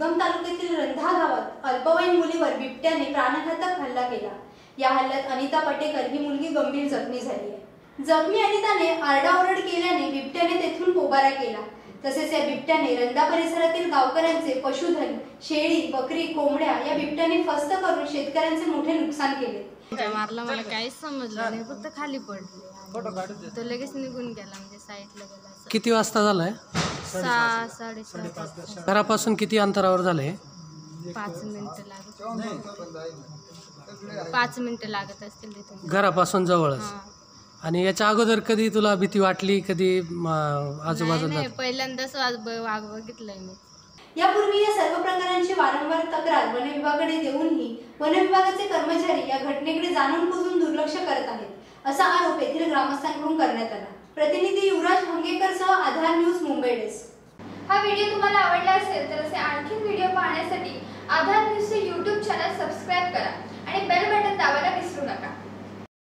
दुर्गम तालुक्यातील रंधा गावात अल्पवयीन मुलीवर बिबट्याने प्राणघातक हल्ला केला. या हल्ल्यात अनिता पटेकर ही मुलगी गंभीर जखमी झाली आहे. जखमी अनिताने आरडाओरड केल्याने बिबट्याने तेथून पोबारा केला. तसेच या बिबट्याने रंधा परिसरातील गावकऱ्यांचे पशुधन शेळी बकरी कोंबड्या या बिबट्याने फस्त करून शेतकऱ्यांचे मोठे नुकसान केले. मारला मला काहीच समजलं नाही. फक्त खाली पडले. तो लगेच निघून गेला म्हणजे साईडला गेला. किती वाजता झालाय? सहा साडेसहा पाच घरापासून किती अंतरावर झालंय पाच मिनिटं लागत. पाच मिनिटं लागत असतील घरापासून जवळच. हा. आणि याच्या अगोदर कधी तुला भीती वाटली? कधी म, नाही आजूबाजूला? नाही, पहिल्यांदाच ब- वाघ बघितलंय मी. यापूर्वी या सर्व प्रकारांची वारंवार तक्रार वनविभागाकडे देऊनही वनविभागाचे कर्मचारी या घटनेकडे जाणून बुजून दुर्लक्ष करत आहेत असा आरोप येथील ग्रामस्थांकडून करण्यात आला. प्रतिनिधी युवराज आधार वेळेस. हा व्हिडिओ तुम्हाला आवडला असेल तर असे आणखी व्हिडिओ पाहण्यासाठी आधार न्यूजचे यूट्यूब चॅनल सबस्क्राईब करा.